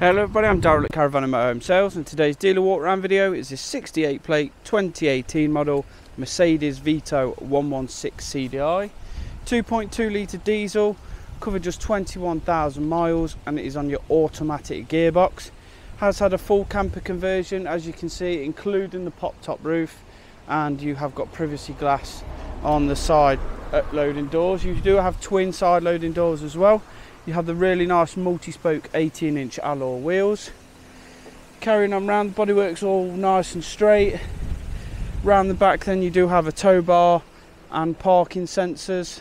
Hello everybody, I'm Darryl at Caravan and Motorhome Sales and today's dealer walk around video is this 68 plate 2018 model Mercedes Vito 116 CDI 2.2 litre diesel, covered just 21,000 miles and it is on your automatic gearbox. Has had a full camper conversion as you can see including the pop top roof and you have got privacy glass on the side loading doors. You do have twin side loading doors as well you have the really nice multi-spoke 18 inch alloy wheels. Carrying on round, the bodywork's all nice and straight. Round the back then you do have a tow bar and parking sensors.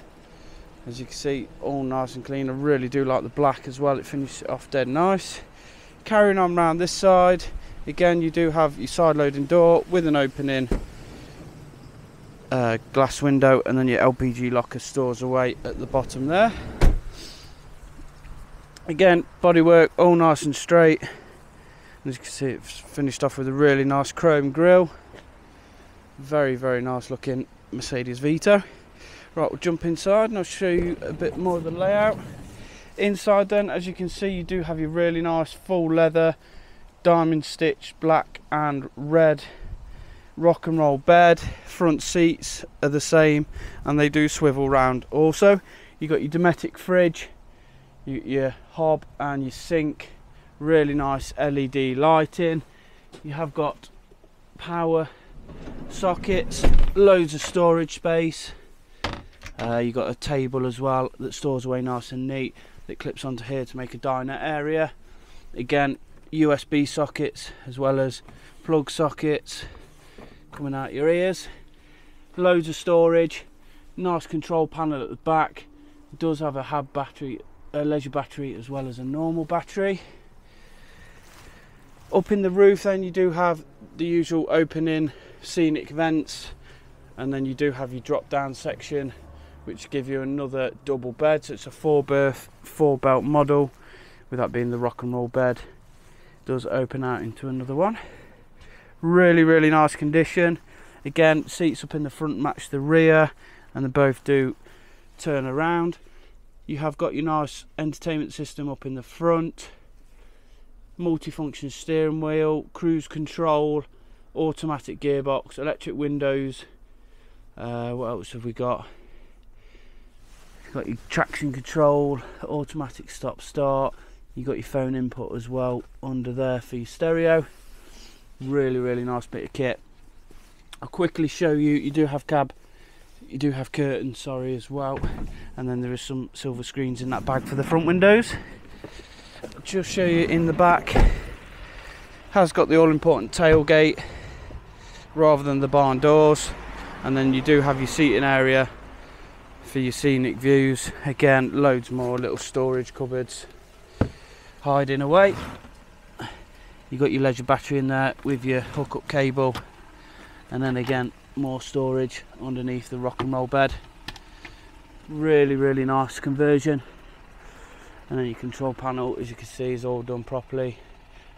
As you can see, all nice and clean. I really do like the black as well, it finishes off dead nice. Carrying on round this side, again you do have your side loading door with an opening uh, glass window and then your LPG locker stores away at the bottom there again bodywork all nice and straight. As you can see it's finished off with a really nice chrome grille. Very very nice looking Mercedes Vito right we'll jump inside and I'll show you a bit more of the layout. Inside then as you can see you do have your really nice full leather diamond stitch black and red rock and roll bed. Front seats are the same and they do swivel round also. You got your Dometic fridge your hob and your sink really nice LED lighting. You have got power sockets loads of storage space. Uh, you got a table as well that stores away nice and neat that clips onto here to make a diner area. Again USB sockets as well as plug sockets coming out your ears. Loads of storage nice control panel at the back. It does have a hab battery a leisure battery as well as a normal battery. Up in the roof then you do have the usual opening scenic vents and then you do have your drop down section which give you another double bed. So it's a four berth four belt model. With that being the rock and roll bed it does open out into another one. Really really nice condition. Again seats up in the front match the rear and they both do turn around you have got your nice entertainment system up in the front multifunction steering wheel cruise control automatic gearbox electric windows uh, what else have we got? You've got your traction control automatic stop start you got your phone input as well under there for your stereo. Really really nice bit of kit. I'll quickly show you you do have cab you do have curtains sorry as well and then there is some silver screens in that bag for the front windows. I'll just show you in the back. Has got the all important tailgate rather than the barn doors. And then you do have your seating area for your scenic views. Again loads more little storage cupboards hiding away. You got your leisure battery in there with your hookup cable. And then again more storage underneath the rock and roll bed really really nice conversion. And then your control panel as you can see is all done properly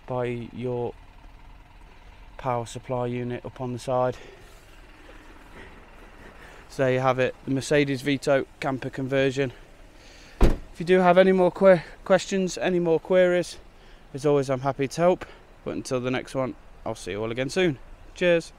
by your power supply unit up on the side. So there you have it the Mercedes Vito camper conversion. If you do have any more que questions any more queries as always I'm happy to help. But until the next one I'll see you all again soon. Cheers